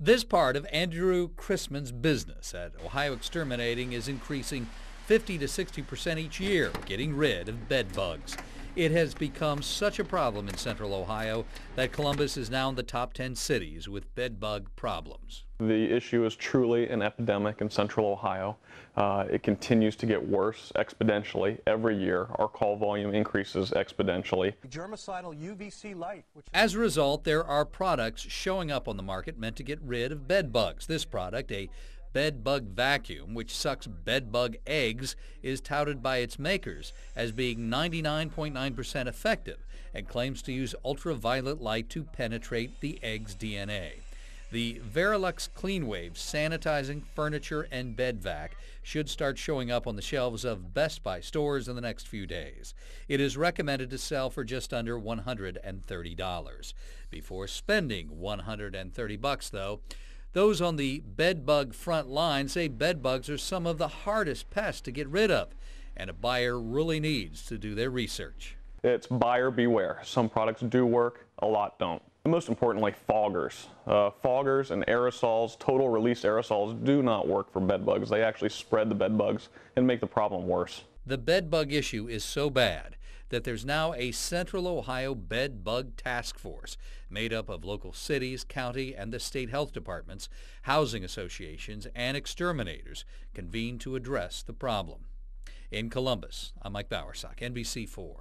This part of Andrew Chrisman's business at Ohio Exterminating is increasing 50 to 60 percent each year, getting rid of bed bugs. It has become such a problem in central Ohio that Columbus is now in the top 10 cities with bed bug problems. The issue is truly an epidemic in central Ohio. Uh, it continues to get worse exponentially every year. Our call volume increases exponentially. Germicidal UVC light. Which As a result, there are products showing up on the market meant to get rid of bed bugs. This product, a bed bug vacuum, which sucks bed bug eggs, is touted by its makers as being 99.9% effective and claims to use ultraviolet light to penetrate the egg's DNA. The Verilux CleanWave sanitizing furniture and bed vac should start showing up on the shelves of Best Buy stores in the next few days. It is recommended to sell for just under $130. Before spending 130 bucks though, those on the bedbug front line say bedbugs are some of the hardest pests to get rid of, and a buyer really needs to do their research. It's buyer beware. Some products do work, a lot don't. And most importantly, foggers. Uh, foggers and aerosols, total release aerosols, do not work for bedbugs. They actually spread the bedbugs and make the problem worse. The bedbug issue is so bad that there's now a Central Ohio Bed Bug Task Force made up of local cities, county, and the state health departments, housing associations, and exterminators convened to address the problem. In Columbus, I'm Mike Bowersock, NBC4.